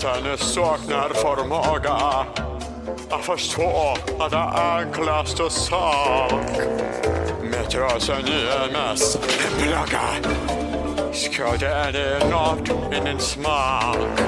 den saknar förmåga. Att förstå att det enklaste sak. Med trösen i en plagga ska det är något i din smak?